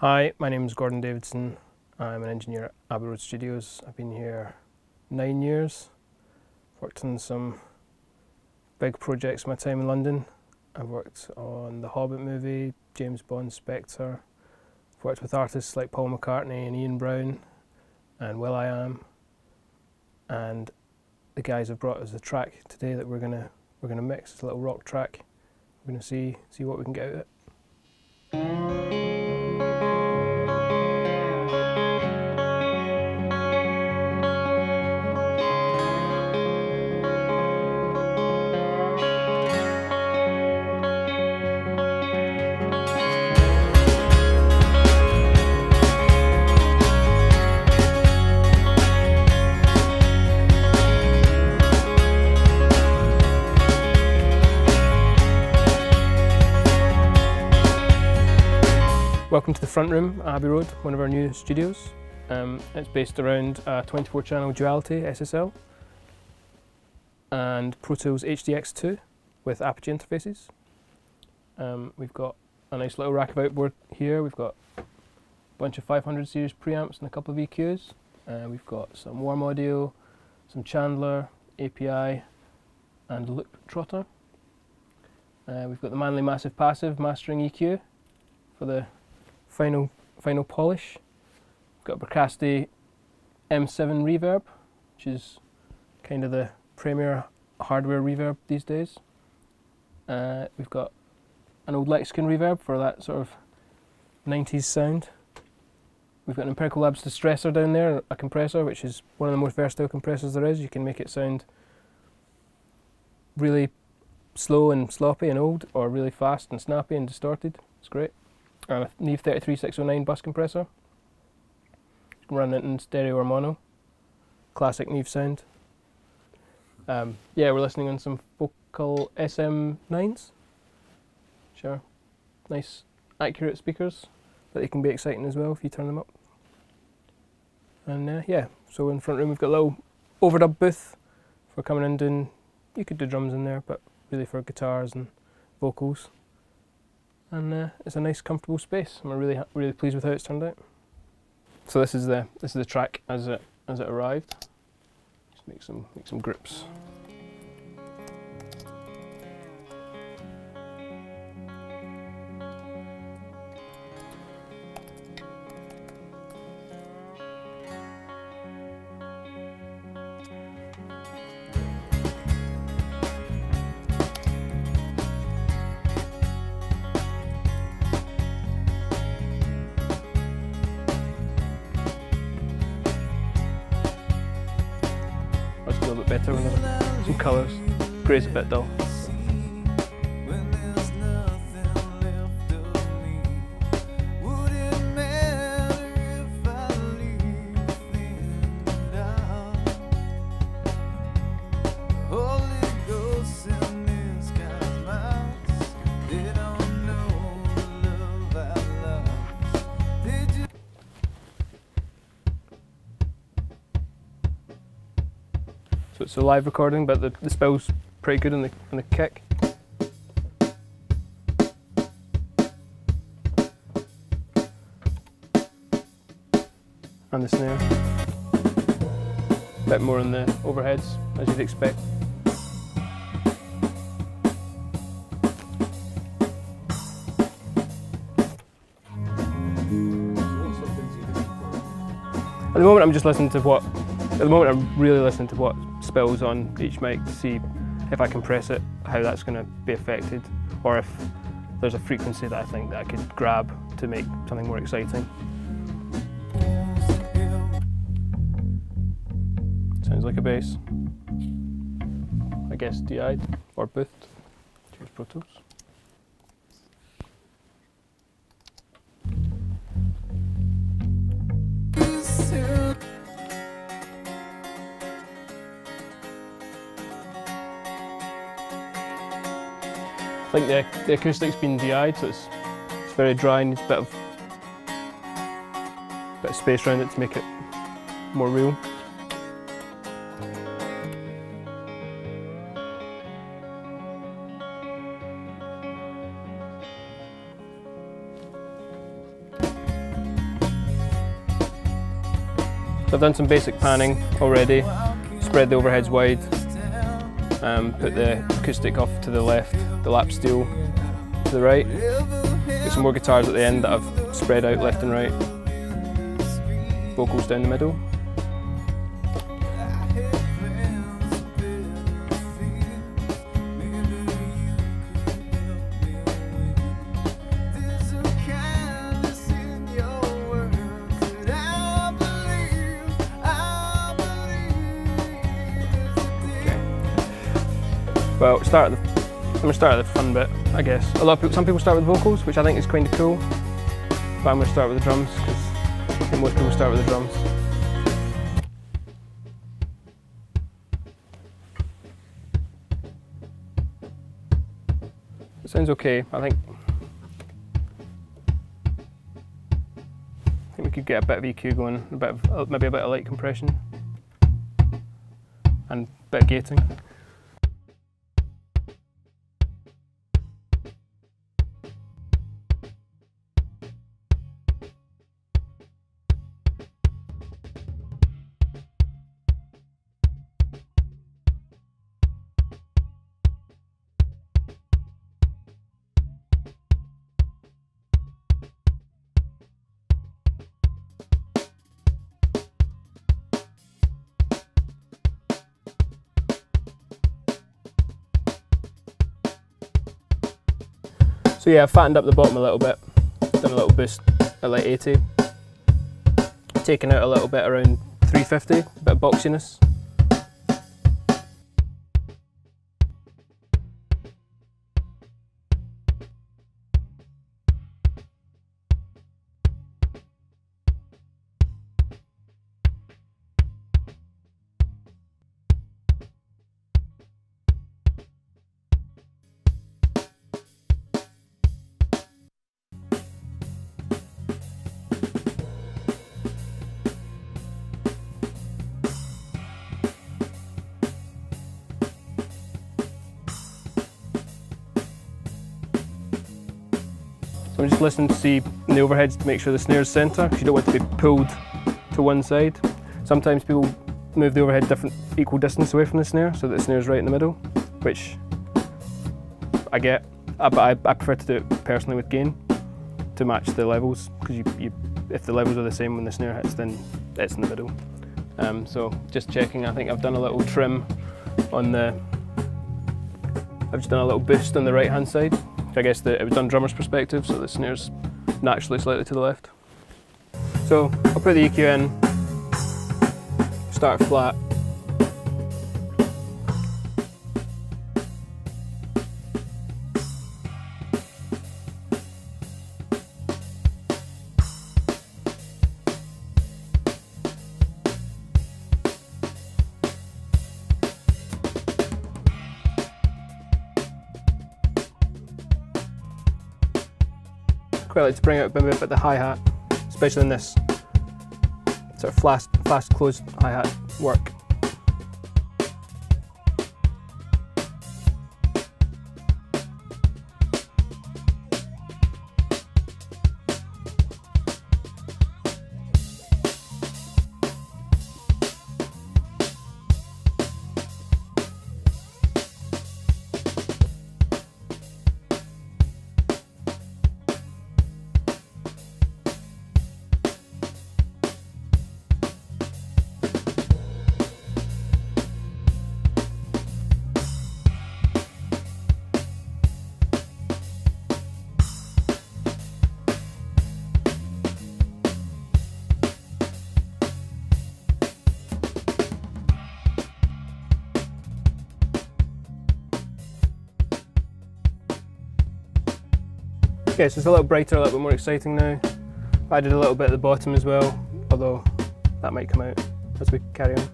Hi, my name is Gordon Davidson. I'm an engineer at Abbey Road Studios. I've been here nine years. Worked on some big projects my time in London. I've worked on the Hobbit movie, James Bond, Spectre. I've worked with artists like Paul McCartney and Ian Brown and will.i.am. And the guys have brought us a track today that we're gonna we're gonna mix. It's a little rock track. We're gonna see see what we can get out of it. Welcome to the front room, Abbey Road, one of our new studios. Um, it's based around a 24 channel Duality SSL and Pro Tools HDX2 with Apogee interfaces. Um, we've got a nice little rack of outboard here. We've got a bunch of 500 series preamps and a couple of EQs. Uh, we've got some warm audio, some Chandler, API and loop trotter. Uh, we've got the Manley Massive Passive mastering EQ for the final final polish. Got a Bricasti M7 reverb, which is kind of the premier hardware reverb these days. Uh, we've got an old Lexicon reverb for that sort of 90s sound. We've got an Empirical Labs distressor down there, a compressor, which is one of the most versatile compressors there is. You can make it sound really slow and sloppy and old, or really fast and snappy and distorted. It's great a Neve 33609 bus compressor. Run it in stereo or mono. Classic Neve sound. Um, yeah, we're listening on some Focal SM9s. Sure. Nice, accurate speakers, but they can be exciting as well if you turn them up. And uh, yeah, so in front room we've got a little overdub booth for coming in doing, you could do drums in there, but really for guitars and vocals and uh, it's a nice comfortable space. I'm really really pleased with how it's turned out. So this is the this is the track as it as it arrived. Just make some make some grips. Colours. Grey's a bit dull. So it's a live recording, but the, the spill's pretty good in the, in the kick. And the snare. A bit more on the overheads, as you'd expect. At the moment I'm just listening to what, at the moment I'm really listening to what spills on each mic to see if I compress it, how that's going to be affected, or if there's a frequency that I think that I could grab to make something more exciting. Sounds like a bass. I guess DI'd or boothed. Choose Pro Tools. I think the, the acoustic's been DI'd, so it's, it's very dry and needs a bit of, bit of space around it to make it more real. So I've done some basic panning already, spread the overheads wide, um, put the acoustic off to the left, the lap steel to the right. Got some more guitars at the end that I've spread out left and right. Vocals down the middle. Well, start at the, I'm gonna start at the fun bit, I guess. A lot of people, some people start with vocals, which I think is kind of cool. But I'm gonna start with the drums because I think most people start with the drums. It sounds okay. I think. I think we could get a bit of EQ going, a bit of uh, maybe a bit of light compression, and a bit of gating. So yeah, I've fattened up the bottom a little bit, done a little boost at like 80, taken out a little bit around 350, a bit of boxiness. I'm just listening to see the overheads to make sure the snare's centre, because you don't want to be pulled to one side. Sometimes people move the overhead different equal distance away from the snare, so that the snare's right in the middle, which I get, but I, I prefer to do it personally with gain to match the levels, because you, you, if the levels are the same when the snare hits, then it's in the middle. Um, so just checking, I think I've done a little trim on the, I've just done a little boost on the right hand side, I guess the, it was done drummer's perspective, so the snare's naturally slightly to the left. So I'll put the EQ in, start flat, quite like to bring out a bit of the hi-hat, especially in this sort of fast, fast closed hi-hat work. Okay, so it's a little brighter, a little bit more exciting now. I did a little bit at the bottom as well, although that might come out as we carry on.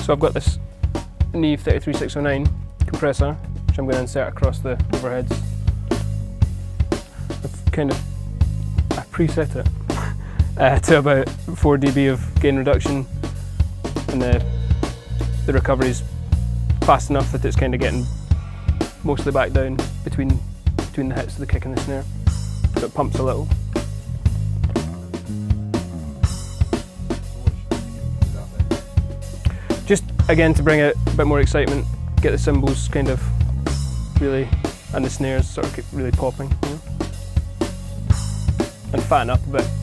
So I've got this Neve 33609 compressor, which I'm going to insert across the overheads. I've kind of I preset it uh, to about 4 dB of gain reduction, and the the recovery is fast enough that it's kind of getting mostly back down between between the hits of the kick and the snare. So it pumps a little. Again to bring out a bit more excitement, get the cymbals kind of really and the snares sort of really popping, you know? and fatten up a bit.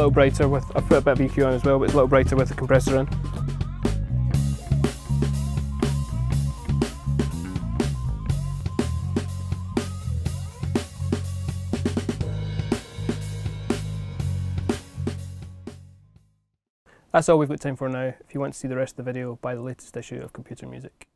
A little brighter with, I've put a bit of EQ on as well, but it's a little brighter with the compressor in. That's all we've got time for now. If you want to see the rest of the video, buy the latest issue of Computer Music.